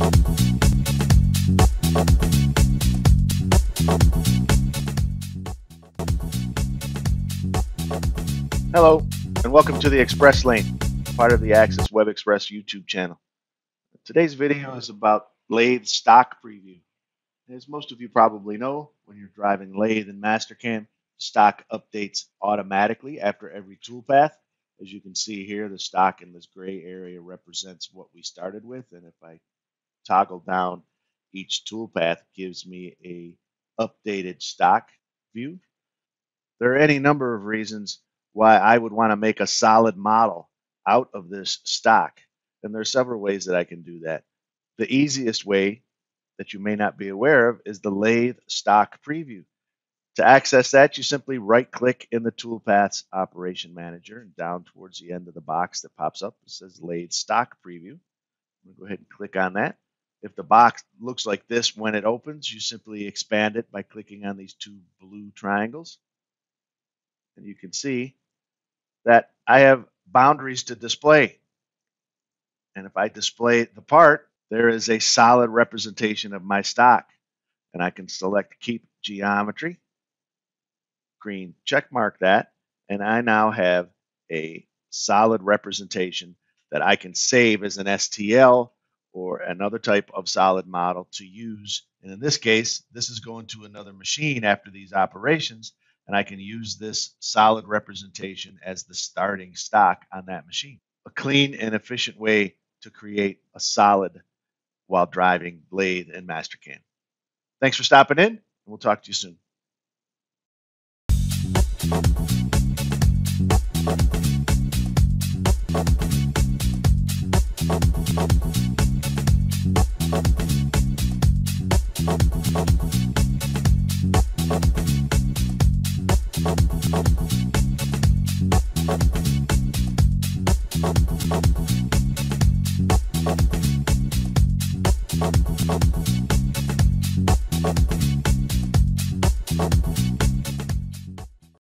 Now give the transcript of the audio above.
Hello, and welcome to the Express Lane, part of the Axsys Web Express YouTube channel. Today's video is about lathe stock preview. As most of you probably know, when you're driving lathe and Mastercam, stock updates automatically after every toolpath. As you can see here, the stock in this gray area represents what we started with, and if I toggle down each toolpath, gives me a updated stock view. There are any number of reasons why I would want to make a solid model out of this stock. And there are several ways that I can do that. The easiest way that you may not be aware of is the lathe stock preview. To access that, you simply right click in the toolpaths operation manager and down towards the end of the box that pops up, it says lathe stock preview. I'm going to go ahead and click on that. If the box looks like this when it opens, you simply expand it by clicking on these two blue triangles. And you can see that I have boundaries to display. And if I display the part, there is a solid representation of my stock. And I can select Keep Geometry, green check mark that, and I now have a solid representation that I can save as an STL or another type of solid model to use. And in this case, this is going to another machine after these operations and I can use this solid representation as the starting stock on that machine. A clean and efficient way to create a solid while driving lathe and Mastercam. Thanks for stopping in, and we'll talk to you soon.